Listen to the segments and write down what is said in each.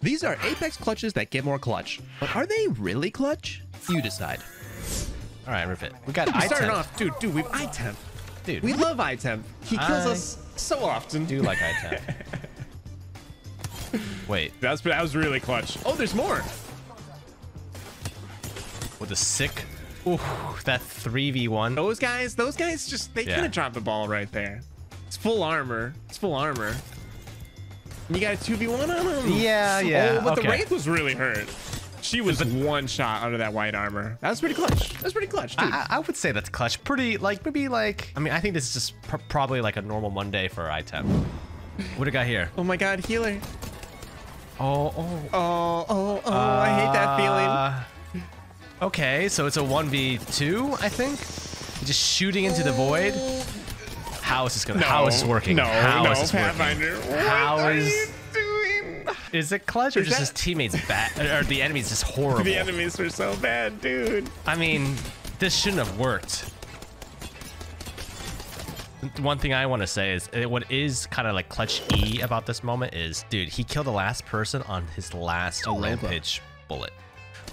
These are Apex clutches that get more clutch. But are they really clutch? You decide. All right, rip it. We got We're starting off, dude, dude, we've iTemp. Dude, We love iTemp. He kills I us so often. do like iTemp. Wait, That's that was really clutch. Oh, there's more. with the sick. Ooh, that 3v1. Those guys, those guys just, they Yeah. could have dropped the ball right there. It's full armor. It's full armor. You got a 2v1 on him. Yeah, yeah. Oh, but the okay. Wraith was really hurt. She was one shot under that white armor. That was pretty clutch. That was pretty clutch, dude. I, I would say that's clutch. Pretty, like, maybe like, I mean, I think this is just pr probably like a normal Monday for iTemp. What do we got here? oh my god, healer. Oh, oh. Oh, oh, oh, I hate that feeling. Uh, Okay, so it's a 1v2, I think. Just shooting into the void. How is this gonna? how is this working? No, how no, is this working? Pathfinder. What How are is- you doing? Is it clutch or Is just that- his teammates bad, or the enemies just horrible? The enemies were so bad, dude. I mean, this shouldn't have worked. One thing I want to say is what is kind of like clutch E about this moment is, dude, he killed the last person on his last oh, rampage bullet.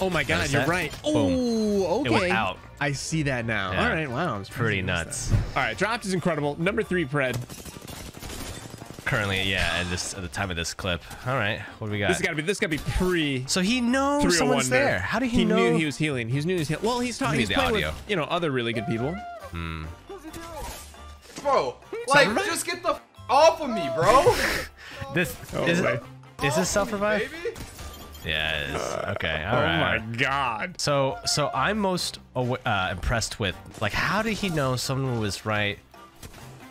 Oh my god, you're right. Oh, okay. It went out. I see that now. Yeah. All right, wow. I'm Pretty nuts. All right, dropped is incredible. Number three, Pred. Currently, yeah, at this at the time of this clip. All right, what do we got? This has got to be. This got to be pre. so he knows someone's wonder. there. How did he, He know? He knew he was healing. He knew he was healing. Well, he's talking. Maybe He's the playing audio. with you know other really good people. Hmm. Bro, like, Self-revive? just get the f- off of me, bro. This Oh is, my- it, is this self revive? Baby. Yeah, it is. Okay, all oh my god. So, so I'm most awa- uh, impressed with like how did he know someone was right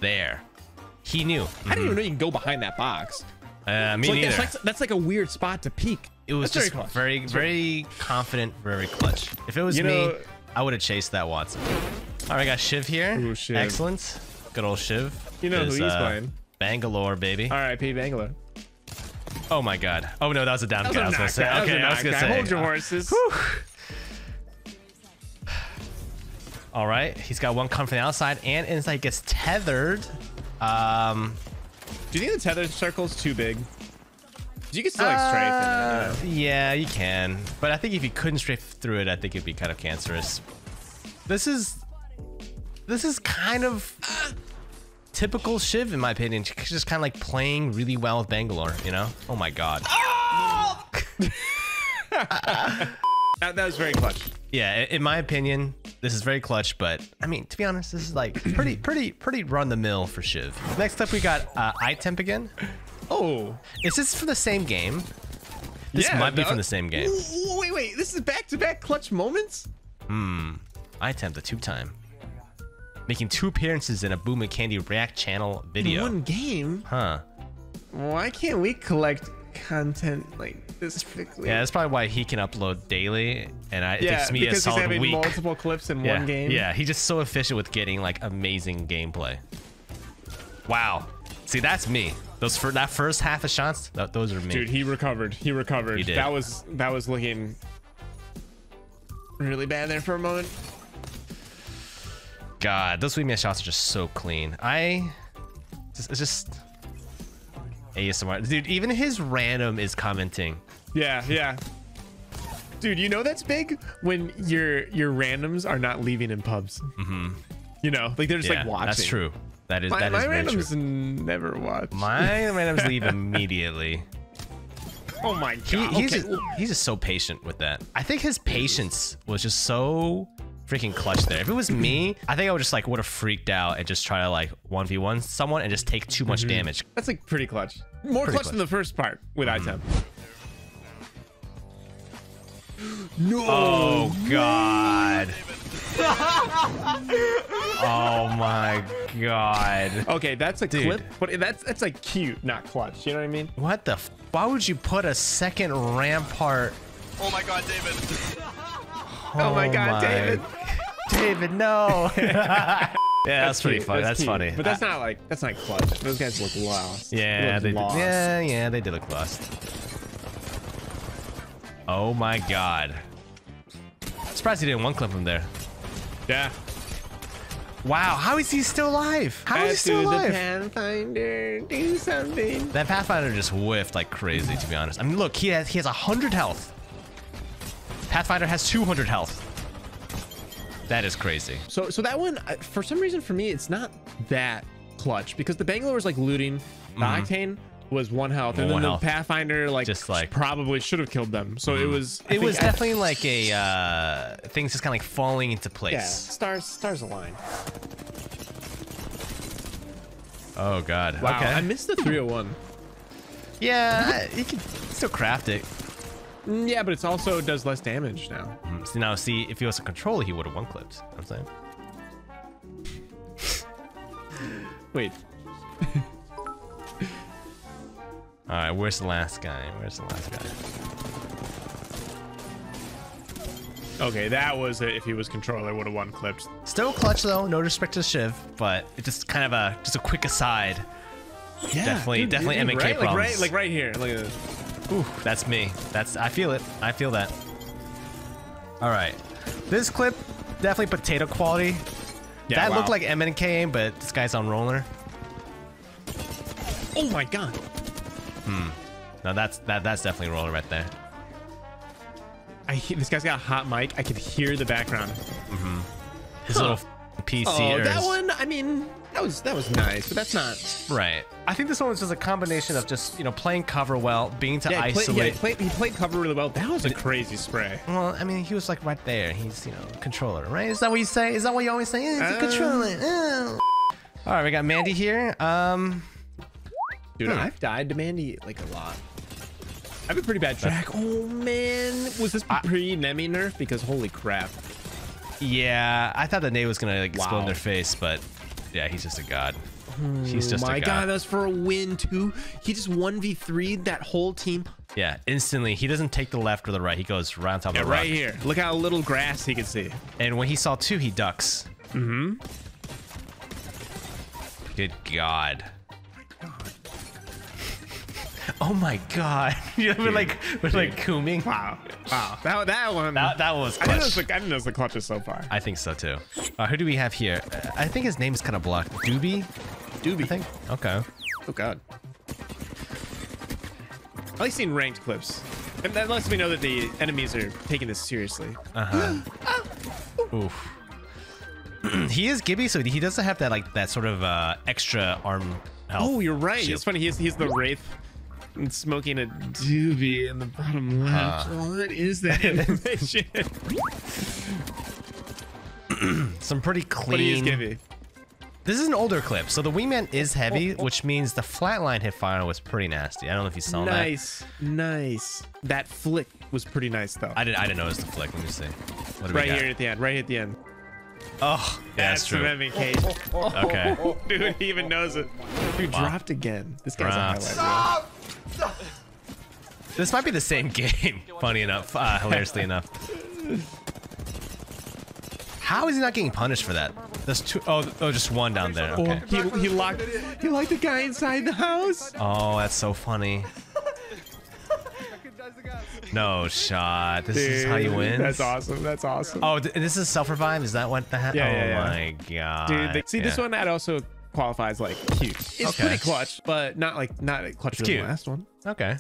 there? He knew. I didn't even know you can go behind that box. Uh, me Like, neither. that's, like, that's like a weird spot to peek. it was that's just very very, very, confident, very clutch. If it was You me, know- I would have chased that Watson. All right, got Shiv here. Ooh, Shiv. Excellent. Good old Shiv. You know who he's uh, playing. Bangalore, baby. R.I.P. Bangalore. Oh my God. Oh no, that was a down That. I was was gonna say. knockdown. Okay, That I was was gonna knockdown. say. Hold your horses. All right, he's got one coming from the outside and inside gets tethered. Um, Do you think the tether circle's too big? You can still like strafe Uh, yeah, you can. But I think if you couldn't strafe through it, I think it'd be kind of cancerous. This is this is kind of typical Shiv in my opinion. She's just kind of like playing really well with Bangalore, you know? Oh my god. That, that was very clutch. Yeah, in my opinion, this is very clutch, but I mean, to be honest, this is like pretty pretty pretty run the mill for Shiv. Next up we got uh iTemp again. Oh. Is this for the same game? This Yeah, might be from the same game. Wait, wait. This is back-to-back clutch moments? Hmm. iTemp the two time. Making two appearances in a Boom and Kandy React channel video. In One game? Huh. Why can't we collect content like this quickly? Yeah, that's probably why he can upload daily, and I, it Yeah, takes me a solid week. because he's having multiple clips in yeah, one game. Yeah, he's just so efficient with getting like amazing gameplay. Wow. See, that's me. Those for that first half of shots, th- those are me. Dude, he recovered. He recovered. He did. That was that was looking really bad there for a moment. God, those sweet man shots are just so clean. I, just, it's just ASMR, dude. Even his random is commenting. Yeah, yeah. Dude, you know that's big when your your randoms are not leaving in pubs. Mm-hmm. You know, like they're just yeah, like watching. that's true. That is My, that my is true. randoms never watch. My randoms leave immediately. oh my He, god. he's, okay. just, he's just so patient with that. I think his patience was just so freaking clutch there. If it was me, I think I would just like would have freaked out and just try to like 1v1 someone and just take too much damage. That's like pretty clutch. More Pretty clutch, than the first part with Mm-hmm. iTemp. no. Oh god. oh my god. Okay, that's a Dude. clip, but that's that's like cute, not clutch. You know what I mean? What the f- Why would you put a second rampart? Oh my god, David. Oh, my god, David. David, no. yeah, that's, pretty cute, funny. That's, cute. funny. But that's not like that's not clutch. Those guys look lost. Yeah, look they did. Yeah, yeah, they did look lost. Oh my god. Surprised he didn't one clip him there. Yeah. Wow, how is he still alive? How is he Let's still do the alive? Pathfinder, do something. That Pathfinder just whiffed like crazy, to be honest. I mean, look, he has he has hundred health. Pathfinder has two hundred health. That is crazy. So, so that one, uh, for some reason, for me, it's not that clutch because the Bangalore was like looting. The Octane was one health, and Mm-hmm. One then health. the Pathfinder like Just like- probably should have killed them. So it was. I It was think I- definitely like a uh, things just kind of like falling into place. yeah. Stars, stars align. Oh god. Wow, Okay. I missed the 301. yeah, you can still craft it. Mm, yeah, but it's also does less damage now. So now, see, if he was a controller, he would have one clipped. You know what I'm saying. Wait, All right, where's the last guy? Where's the last guy? okay, that was it. If he was controller, would have one clipped. Still clutch though, no respect to Shiv, but it's just kind of a just a quick aside. Yeah, Definitely- definitely MK right? Like problems. right, like right here. Look at this. Ooh, that's me. That's I feel it. I feel that. All right, this clip definitely potato quality. Yeah, that wow. looked like MNK aim, but this guy's on roller. Oh my god. Hmm. No, that's that that's definitely roller right there. I he- this guy's got a hot mic. I could hear the background. Mm-hmm. His little PC. Oh, that one. I mean, that was that was nice, but that's not. Right. I think this one was just a combination of just you know playing cover well, being to Yeah, he played, yeah, he played, he played cover really well. That was a crazy spray. Well, I mean, he was like right there. He's, you know, controller, right? Is that what you say? Is that what you always say? Yeah, it's a Um, controller. Oh. All right, we got Mandy here. Um, Dude, Hmm. I've died to Mandy like a lot. I have a pretty bad track. Oh man, was this pre Nemi nerf? Because holy crap. yeah, I thought the nade was gonna like explode in their face, but yeah, he's just a god. He's just oh my a god, god. that's for a win too. He just one v three that whole team. Yeah, instantly. He doesn't take the left or the right. He goes right on top Yeah, of the rock. right here. Look how little grass he can see. And when he saw two, he ducks. Mm-hmm. Good God. Oh my God! you know, we're like we're like cooming. Wow, wow. That that one. That that was I didn't know clutch. it's the, I know it's the clutchest so far. I think so too. Uh, who do we have here? Uh, I think his name is kind of blocked. Doobie, Doobie. I think. Okay. Oh god. I like seeing ranked clips. And that lets me know that the enemies are taking this seriously. Uh huh. Oof. he is Gibby, so he doesn't have that like that sort of uh, extra arm health. Oh, you're right. shield. It's funny. He's he's the wraith and smoking a doobie in the bottom left. what is that information? Some pretty what clean. give? This is an older clip, so the wingman is heavy, which means the flatline hip fire was pretty nasty. I don't know if you saw that. Nice, nice. That flick was pretty nice though. I didn't. I didn't notice the flick. Let me see. What right here at the end. Right at the end. Oh, yeah, that's some true. MNK. Okay. Dude, he even knows it. Dude, Wow. dropped again. This guy's Dropped. a highlight. reel. This might be the same game. Funny enough, uh, hilariously enough. How is he not getting punished for that? There's two oh oh, just one down there. Okay. Oh, he, he locked he locked the guy inside the house. Oh, that's so funny. No shot. This is how you Dude, win. That's awesome. That's awesome. Oh, th- this is self revive. Is that what the heck? Yeah, oh yeah, yeah. my god. Dude, they, see this one that also qualifies like cute. It's Okay. pretty clutch, but not like not clutch as the last one. Okay.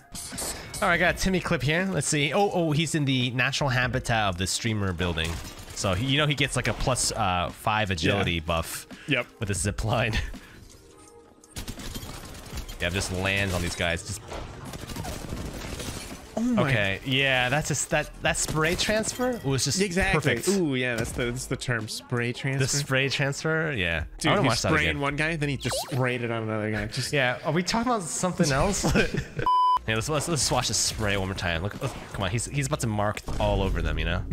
All right, I got Timmy clip here. Let's see. Oh, oh, he's in the natural habitat of the streamer building. So you know he gets like a plus uh, five agility Yeah. buff Yep. with a zip line. yeah, just lands on these guys. Just Oh okay. Yeah, that's just that that spray transfer was just Exactly. perfect. Ooh, yeah, that's the that's the term spray transfer. The spray transfer. Yeah. I Dude, wanna he watch spraying one guy, then he just sprayed it on another guy. Just Yeah. Are we talking about something else? Yeah, let's, let's let's watch this spray one more time. Look, look come on, he's he's about to mark all over them, you know.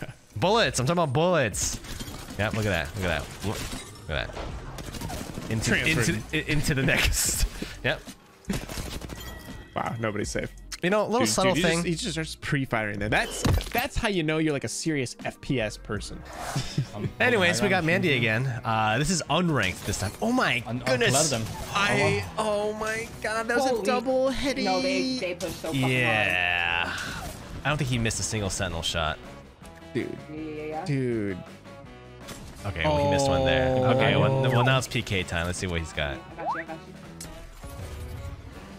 Oh bullets. I'm talking about bullets. Yeah, look at that. Look at that. Look, look at that. Into into Transferred. into the next. yep. wow, nobody's safe. You know, a little Dude, subtle dude, he thing. Just, he just starts pre-firing there. That's that's how you know you're like a serious FPS person. Anyways, we got Mandy again. Uh, this is unranked this time. Oh my Un- goodness. unclub them. I oh my god, that was Holy- a double heady. No, they they push so fucking Yeah. I don't think he missed a single sentinel shot. dude. Yeah, yeah, yeah. dude. Okay, well, he missed one there. Oh. Okay, well, well now it's PK time. Let's see what he's got. I got you, I got you.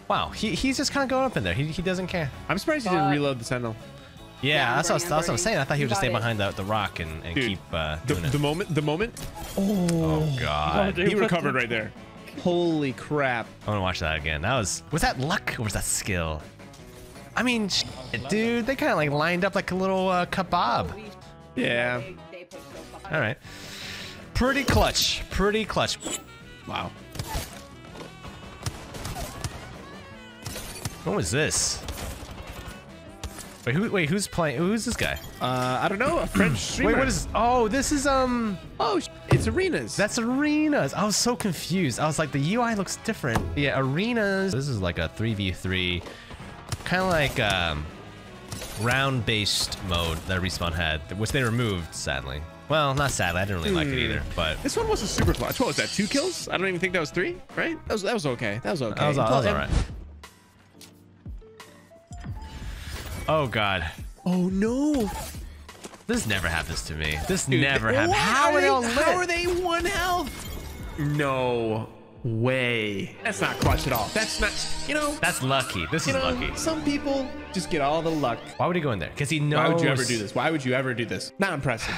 Wow, he, he's just kind of going up in there. He, he doesn't care. I'm surprised he didn't Uh, reload the sentinel. Yeah, Yeah, that's, what, I was- that's what I'm I'm saying. I thought he would just stay burning. behind the, the rock and, and Dude, keep uh, The, doing the it. moment, the moment, Oh, God. he recovered right there. Holy crap! I want to watch that again. That was was that luck or was that skill? I mean, shit, dude, they kind of like lined up like a little uh, kebab. Yeah. They, they put so fucking All right, pretty clutch, pretty clutch. Wow. What was this? Wait, who? Wait, who's playing? Who's this guy? Uh, I don't know. A French streamer. Wait, what is? Oh, this is um. Oh, it's arenas. That's arenas. I was so confused. I was like, the UI looks different. Yeah, arenas. This is like a 3v3, kind of like um, round-based mode that Respawn had, which they removed, sadly. Well, not sadly. I didn't really like it either, but This one wasn't super clutch. What was that? Two kills? I don't even think that was three. Right? That was that was okay. That was okay. that was, that was all right. Oh god, Oh no! this never happens to me. This Dude, never happens. How are they? How are they one health? No way. That's not clutch at all. That's not. You know. That's lucky. This is know. lucky. Some people just get all the luck. Why would he go in there? Because he knows. Why would you ever do this? Why would you ever do this? Not impressive.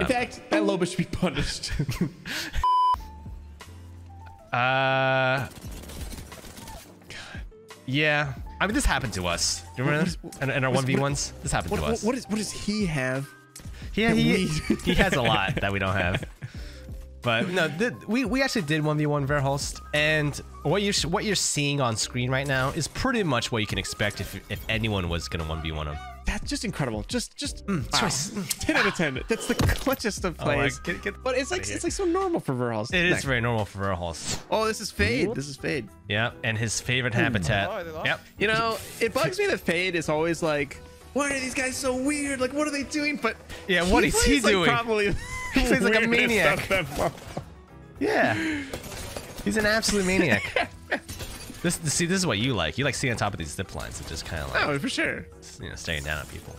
In fact, that Loba should be punished. Uh. Yeah. I mean, this happened to us. Do you remember this? In, in our one v ones, this happened what, to us. what, is, what does he have? yeah, he, he has a lot that we don't have. But no, th- we we actually did one v one Verhulst, and what you're what you're seeing on screen right now is pretty much what you can expect if if anyone was gonna one v one him. That's just incredible. Just, just mm, mm, wow. choice. ten out of ten. That's the clutchest of Oh get- get but it's like it's like so normal for Verhulst. It is Next. very normal for Verhulst. Oh, this is Fade. This is Fade. Yeah, and his favorite hmm. habitat. Oh, Yep. You know, it bugs me that Fade is always like, why are these guys so weird? Like, what are they doing? But Yeah, what is he plays, like, doing? Probably He plays like a maniac. of them all. Yeah. He's an absolute maniac. This, see, this is what you like. You like sitting on top of these zip lines and just kind of like, Oh, for sure. you know, staring down at people.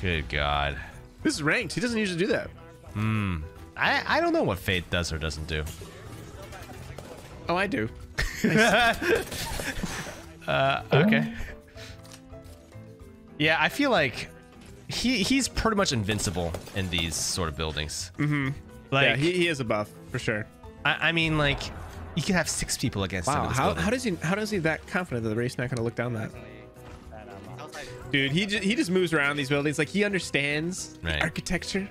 Good God. This is ranked. He doesn't usually do that. Hmm. I, I don't know what Fade does or doesn't do. Oh, I do. Okay. Yeah, I feel like he he's pretty much invincible in these sort of buildings. Mm-hmm. Like, yeah, he, he is a buff for sure. I, I mean, like, you could have six people against him. Wow, how, how does he how does he that confident that the race not gonna look down that? Dude, he just, he just moves around these buildings like he understands Right. the architecture,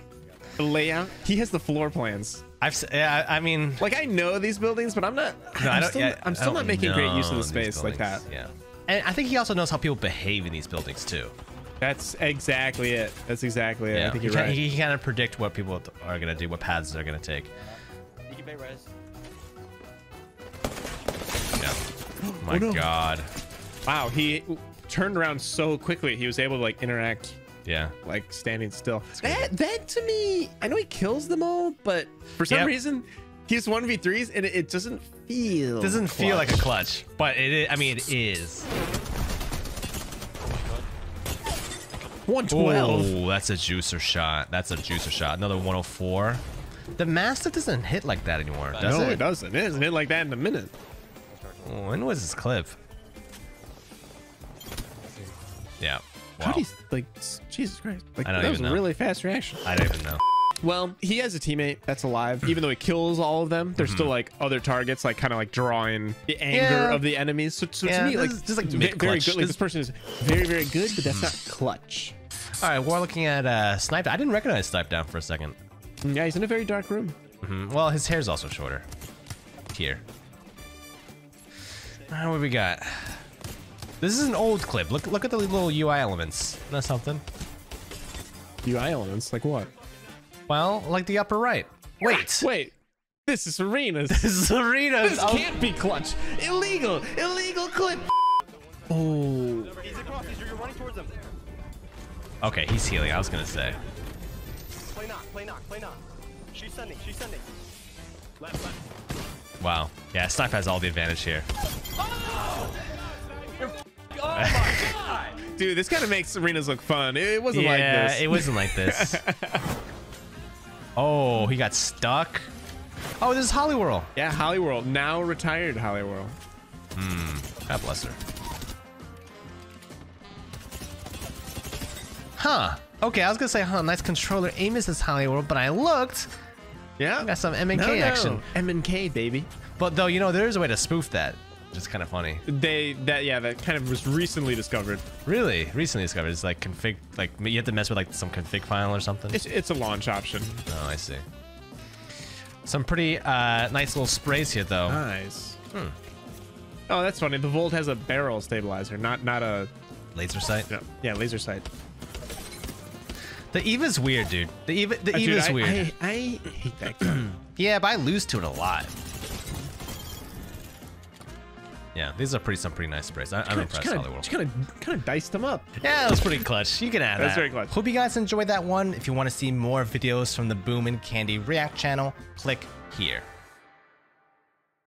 the layout. He has the floor plans. I've yeah, I I mean, Like I know these buildings, but I'm not. No, I'm I don't, still, yeah, I'm still don't not making great use of the space like that. Yeah. And I think he also knows how people behave in these buildings too. That's exactly it. That's exactly it. Yeah. I think he, you're can, right. he can kind of predict what people are gonna do, what paths they're gonna take. my Oh, no. God. wow, he turned around so quickly. He was able to like interact Yeah. like standing still. That that to me, I know he kills them all, but for some Yep. reason, he's one v threes and it, it doesn't feel. Doesn't feel like a clutch. clutch, but it is. I mean, it is. 112. Oh, that's a juicer shot. That's a juicer shot. Another 104. The Mastiff doesn't hit like that anymore, uh, does no, it? it doesn't. It doesn't hit like that in a minute. When was this clip? Yeah. How Wow. do you like? Jesus Christ! Like I don't that was a really fast reaction. I don't even know. Well, he has a teammate that's alive. Even though he kills all of them, there's still like other targets, like kind of like drawing the anger Mm-hmm. Yeah. of the enemies. So, so Yeah, to me, like is just like very mid-clutch. good. Like This- this person is very, very good, but that's not clutch. All right, we're looking at uh, Snipe. I didn't recognize Snip3down for a second. Yeah, he's in a very dark room. Mhm. Well, his hair's also shorter. Here. All right, what we got? This is an old clip. Look, look at the little UI elements. That's something. UI elements, like what? Well, like the upper right. Wait. Wait, this is arenas. This is arenas. this Oh, can't be clutch. Illegal, illegal clip. Oh, He's across. He's, you're running towards him. Okay, he's healing. I was gonna say. Play knock. Play knock. Play knock. She's sending. She's sending. Left, left. Wow. Yeah, Snipe has all the advantage here. Oh, oh my god! Dude, this kind of makes arenas look fun. It, wasn't yeah, like this. it wasn't like this. oh, he got stuck. Oh, this is Hollyworld. Yeah, Hollyworld. Now retired Hollyworld. Hmm. God bless her. Huh. Okay, I was gonna say, huh, nice controller. Amos is Hollyworld, but I looked. Yeah. Got some M and K no. action. M and K, baby. But though, you know, there is a way to spoof that. Which is kind of funny. They that yeah that kind of was recently discovered. Really, recently discovered. It's like config, like you have to mess with like some config file or something. It's it's a launch option. oh, I see. Some pretty uh, nice little sprays here, though. Nice. Hmm. Oh, that's funny. The Volt has a barrel stabilizer, not not a Laser sight. no, yeah laser sight. The Eva's weird, dude. The Eva, the Uh, dude, Eva's I, weird. I, I hate that gun. Yeah, but I lose to it a lot. Yeah, these are pretty some pretty nice sprays. I, I'm impressed, Kind Hollywood. of kind of kind of diced them up. Yeah, that was pretty clutch. You can add that. That's very clutch. Hope you guys enjoyed that one. If you want to see more videos from the Boom and Kandy React channel, click here.